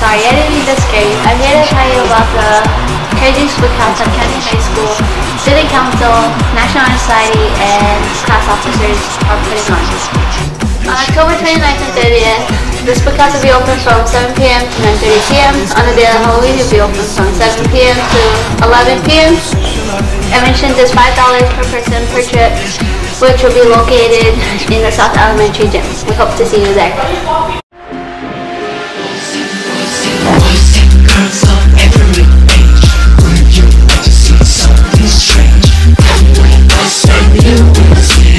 Sorry, I didn't mean to scare you. I'm here to tell you about the crazy spook house at County High School. City Council, National Society, and class officers are putting on. On October 29th and 30th, the spook house will be open from 7 p.m. to 9.30 p.m. On the day of Halloween, it will be open from 7 p.m. to 11 p.m. Admission is $5 per person per trip, which will be located in the South Elementary Gym. We hope to see you there. When you to see something strange and you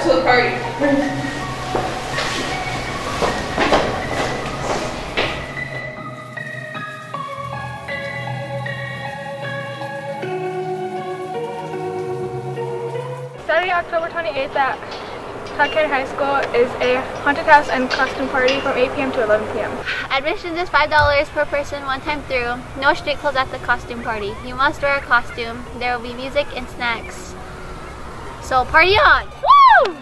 up to the party. Saturday, October 28th at Tuck High School is a haunted house and costume party from 8 p.m. to 11 p.m. Admission is $5 per person one time through. No street clothes at the costume party. You must wear a costume. There will be music and snacks. So party on! Woo!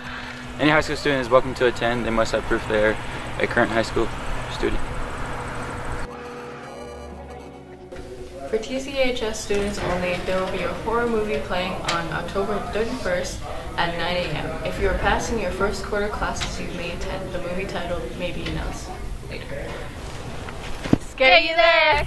Any high school student is welcome to attend. They must have proof they are a current high school student. For TCHS students only, there will be a horror movie playing on October 31st at 9 a.m. If you are passing your first quarter classes, you may attend. The movie title may be announced later. Scare you there!